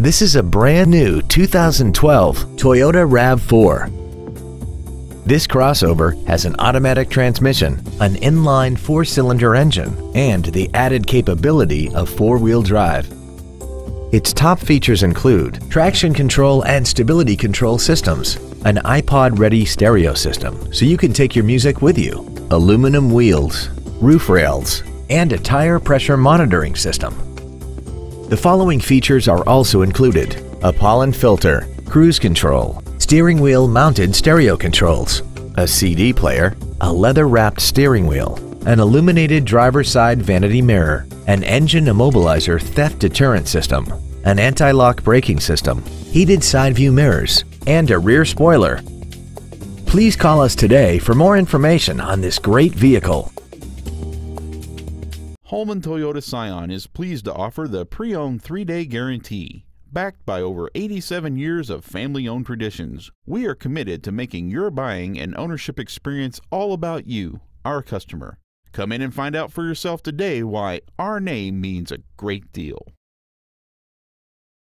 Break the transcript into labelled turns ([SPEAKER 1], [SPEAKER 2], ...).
[SPEAKER 1] This is a brand new 2012 Toyota RAV4. This crossover has an automatic transmission, an inline four-cylinder engine, and the added capability of four-wheel drive. Its top features include traction control and stability control systems, an iPod-ready stereo system so you can take your music with you, aluminum wheels, roof rails, and a tire pressure monitoring system. The following features are also included. A pollen filter, cruise control, steering wheel mounted stereo controls, a CD player, a leather-wrapped steering wheel, an illuminated driver's side vanity mirror, an engine immobilizer theft deterrent system, an anti-lock braking system, heated side view mirrors, and a rear spoiler. Please call us today for more information on this great vehicle.
[SPEAKER 2] Holman Toyota Scion is pleased to offer the pre-owned 3-day guarantee. Backed by over 87 years of family-owned traditions, we are committed to making your buying and ownership experience all about you, our customer. Come in and find out for yourself today why our name means a great deal.